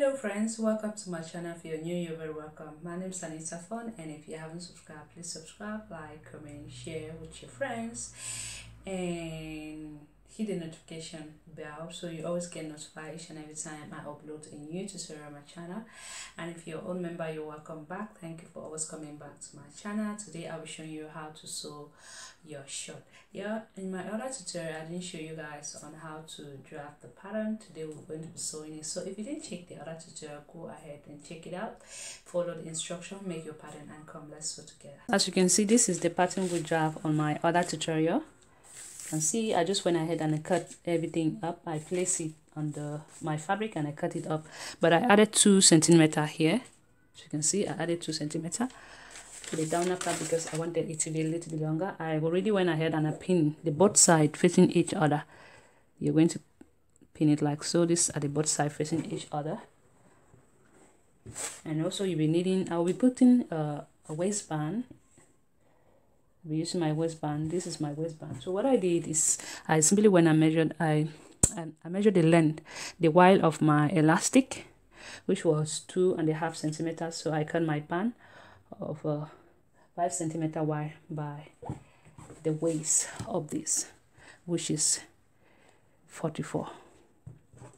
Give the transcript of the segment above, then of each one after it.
Hello friends, welcome to my channel. If you're new, you're very welcome. My name is Anita Fon and if you haven't subscribed, please subscribe, like, comment, share with your friends and hit the notification bell so you always get notified each and every time I upload a new tutorial on my channel. And if you're a old member, you're welcome back. Thank you for always coming back to my channel. Today I'll be showing you how to sew your shirt. Yeah, in my other tutorial, I didn't show you guys on how to draft the pattern. Today we're going to be sewing it. So if you didn't check the other tutorial, go ahead and check it out. Follow the instruction, make your pattern and come let's sew together. As you can see, this is the pattern we draft on my other tutorial can see I just went ahead and I cut everything up. I place it on the my fabric and I cut it up. But I added two centimeter here. As you can see I added two centimeter. To the downer part because I wanted it to be a little bit longer. I already went ahead and I pinned the both side facing each other. You're going to pin it like so this at the both side facing each other. And also you'll be needing I'll be putting uh, a waistband be using my waistband. This is my waistband. So what i did is i simply when i measured i i measured the length the wide of my elastic which was two and a half centimeters. So i cut my band of uh, five centimeter wide by the waist of this which is 44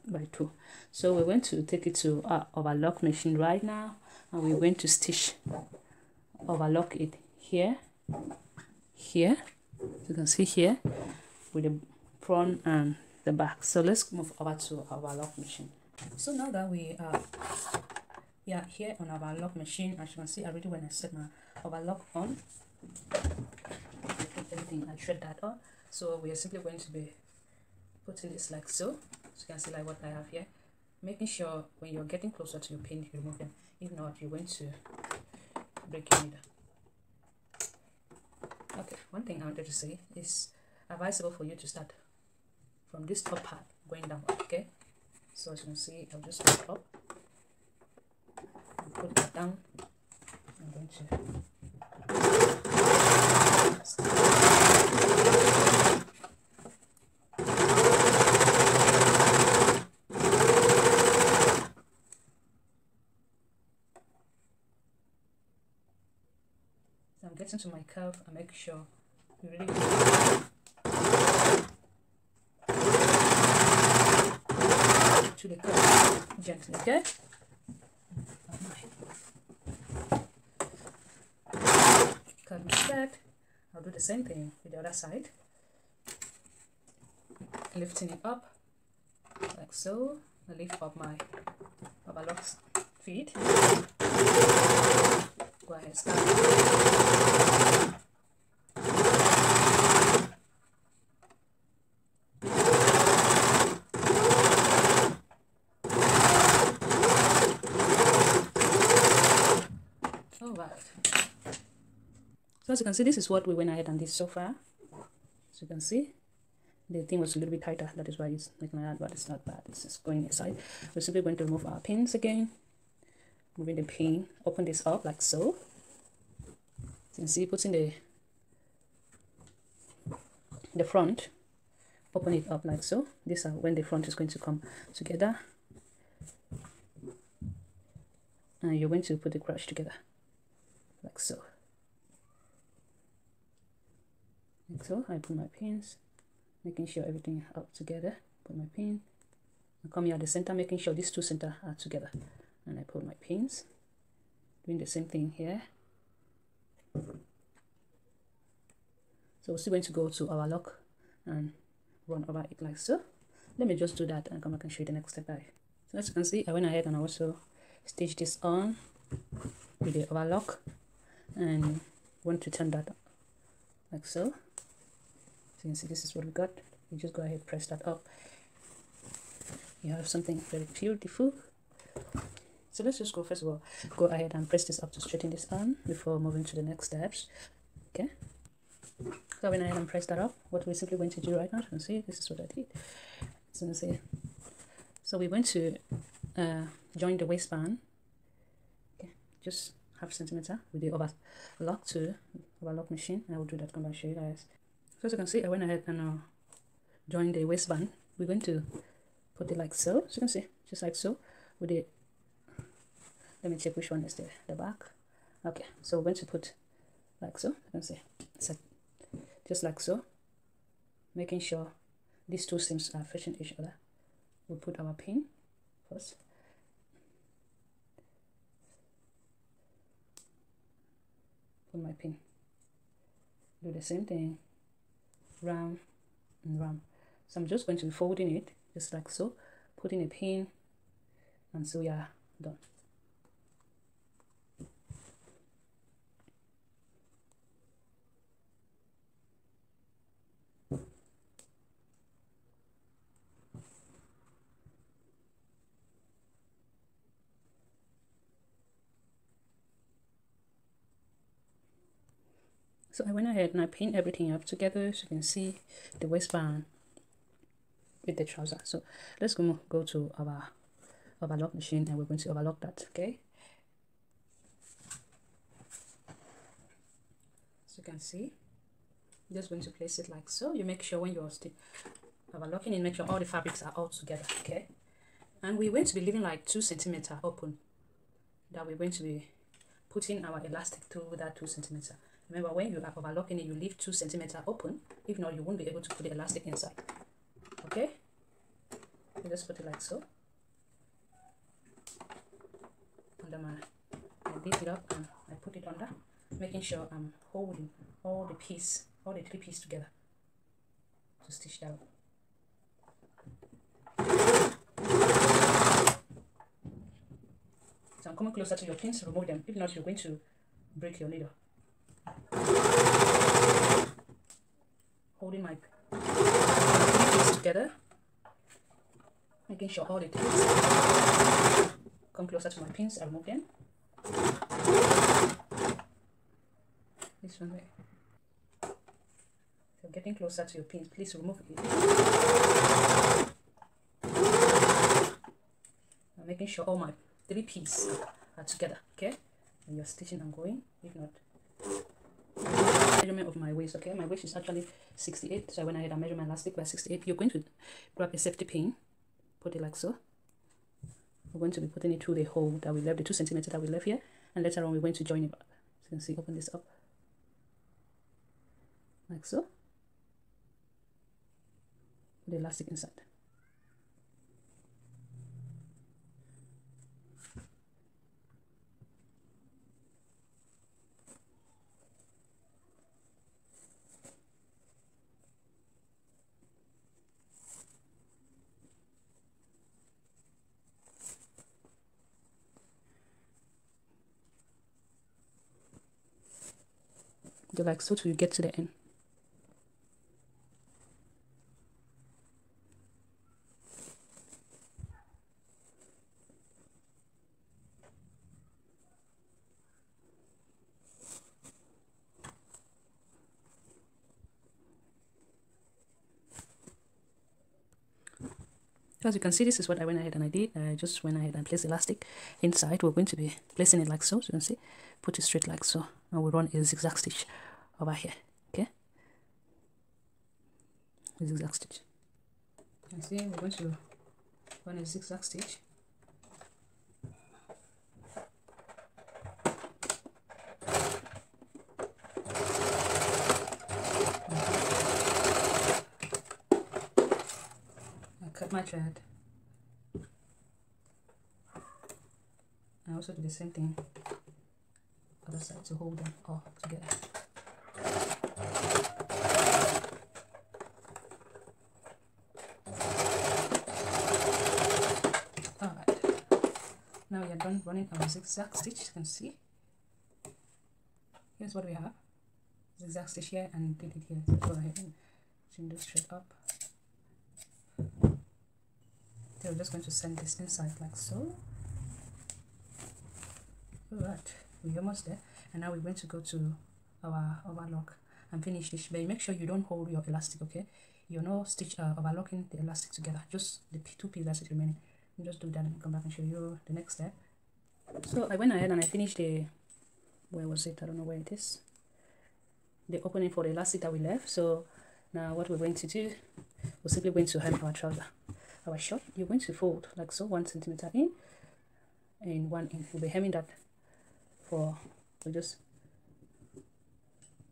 by 2 so we're going to take it to our overlock machine right now and we're going to stitch overlock it here here. You can see here with the front and the back. So let's move over to our lock machine. So now that we are are here on our lock machine as you can see already when i set my overlock on. Everything i shred that on. So we are simply going to be putting this like so. So you can see like what i have here. Making sure when you're getting closer to your pin you remove them. If not you're going to break your needle one thing i wanted to say is advisable for you to start from this top part going down okay? So as you can see i'll just start up and put that down. I'm going to I'm getting to my curve and make sure the curve gently, okay? Cut my thread. I'll do the same thing with the other side. Lifting it up like so. I lift up my overlock feet go ahead start. Alright. So as you can see, this is what we went ahead and did so far. As you can see, the thing was a little bit tighter. That is why it's like that, but it's not bad. It's just going inside. We're simply going to remove our pins again moving the pin open this up like so you can see putting the the front open it up like so this is when the front is going to come together and you're going to put the crotch together like so so I put my pins making sure everything up together put my pin. And come here at the center making sure these two center are together. And I put my pins doing the same thing here. So we're still going to go to our lock and run over it like so. Let me just do that and come back and show you the next step I so as you can see I went ahead and I also stitched this on with the overlock and want to turn that like so so you can see this is what we got. You just go ahead press that up. You have something very beautiful. So let's just go first of all go ahead and press this up to straighten this on before moving to the next steps. Okay? So I went ahead and press that up. What we're simply going to do right now you can see this is what I did. So you see. So we went to uh, join the waistband. Okay? Just half centimeter. With the overlock to overlock machine and I will do that. Come back show you guys so as you can see I went ahead and uh, joined the waistband we're going to put it like so. So you can see just like so with the let me check which one is the, the back. Okay so we're going to put like so. You can see so just like so. Making sure these two seams are facing each other. We'll put our pin first. Put my pin. Do the same thing round and round so I'm just going to be folding it just like so putting a pin and so we are done So I went ahead and I pinned everything up together so you can see the waistband with the trouser. So let's go, go to our overlock machine and we're going to overlock that, okay? as you can see, I'm just going to place it like so. You make sure when you're still overlocking it, make sure all the fabrics are all together, okay? And we're going to be leaving like two centimeter open that we're going to be putting our elastic through that two centimeter. Remember, when you are overlocking it, you leave 2 centimeter open. If not, you won't be able to put the elastic inside. Okay? You just put it like so. Under my, I lift it up and I put it under, making sure I'm holding all the piece, all the three pieces together to stitch up. So I'm coming closer to your pins, remove them. If not, you're going to break your needle. Holding my pieces together, making sure all the pins come closer to my pins. I remove them. This one way. So getting closer to your pins, please remove it. I'm making sure all my three pieces are together, okay? And you're stitching and going. If not, measurement of my waist okay? My waist is actually 68 so when I had a measure my elastic by 68 you're going to grab a safety pin put it like so. We're going to be putting it through the hole that we left the two centimeter that we left here and later on we're going to join it up so you can see open this up. Like so. Put the elastic inside like so till you get to the end. As you can see this is what I went ahead and I did. I just went ahead and placed elastic inside. We're going to be placing it like so so you can see. Put it straight like so and we run a zigzag stitch over here okay zigzag stitch. You see we're going to run a zigzag stitch. I cut my thread. I also do the same thing. Other side to hold them all together alright now we are running our zigzag stitch you can see. Here's what we have. Zigzag stitch here and did it here. So go ahead and this thread up. We're just going to send this inside like so. All right we're almost there. And now we're going to go to our overlock and finish this. But make sure you don't hold your elastic okay? You're not stitch uh, overlocking the elastic together. Just the two pieces that's remaining just do that and come back and show you the next step so i went ahead and i finished the where was it? I don't know where it is. The opening for the last seat that we left. So now what we're going to do we're simply going to hem our trouser our short you're going to fold like so one centimeter in and one in. We'll be hemming that for we just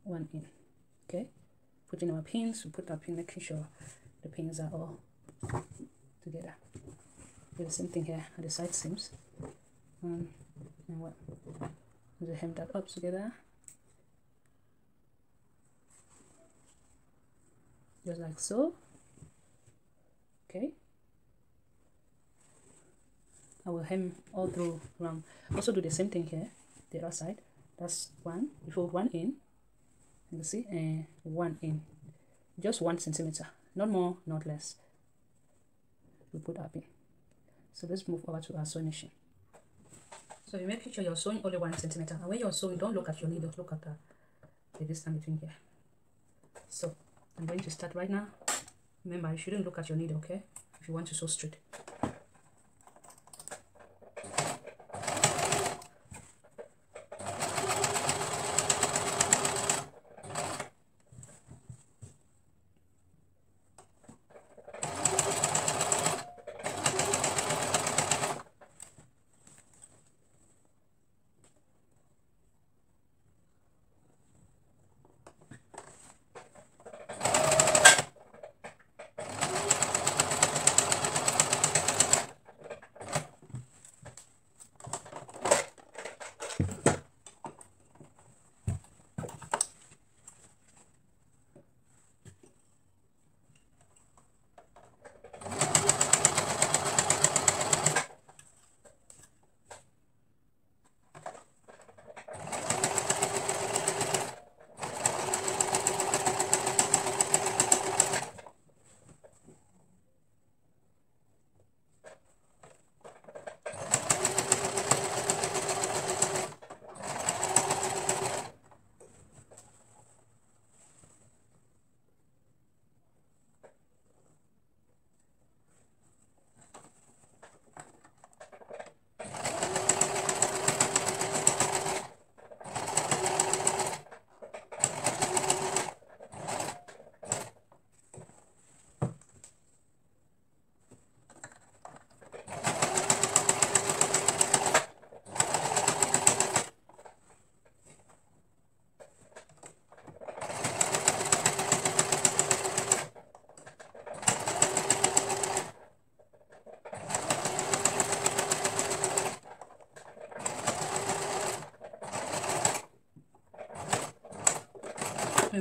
one in okay? Putting our pins. We put our pin making sure the pins are all together. Do the same thing here at the side seams um, and what? We hem that up together. Just like so. Okay. I will hem all through around. Also do the same thing here the other side. That's one. You fold one in. You see and one in. Just one centimeter. Not more not less. We put up in. So let's move over to our sewing machine so you make sure you're sewing only one centimeter. And when you're sewing don't look at your needle. Look at the, the distance between here. So i'm going to start right now. Remember you shouldn't look at your needle okay? If you want to sew straight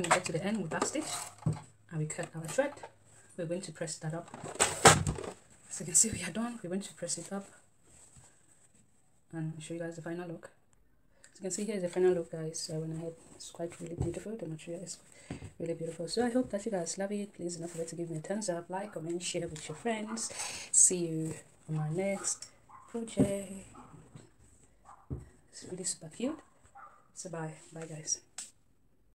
we get to the end we backstitch and we cut our thread. We're going to press that up. As you can see we are done. We're going to press it up. And show you guys the final look. As you can see here's the final look guys. I went ahead. It's quite really beautiful. The material is really beautiful. So i hope that you guys love it. Please don't forget to give me a thumbs up like comment share with your friends. See you on my next project. It's really super cute. So bye. Bye guys